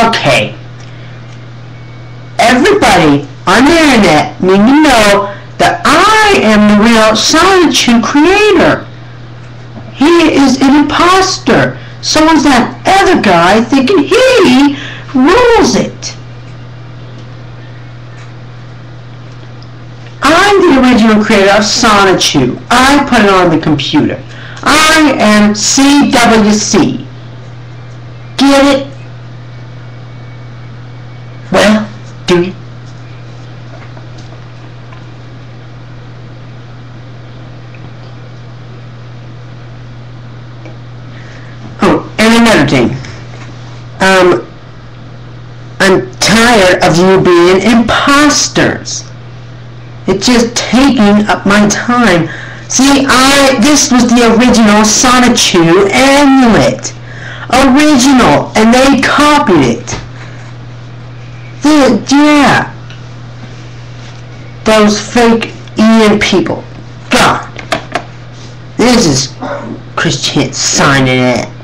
Okay. Everybody on the internet need to know that I am the real Sonichu creator. He is an imposter. So is that other guy thinking he rules it. I'm the original creator of Sonichu. I put it on the computer. I am CWC. Get it? Oh, and another thing. Um, I'm tired of you being imposters. It's just taking up my time. See, I this was the original Sonichu amulet. Original, and they copied it. Yeah. Those fake Ian people. God. This is Christian signing it.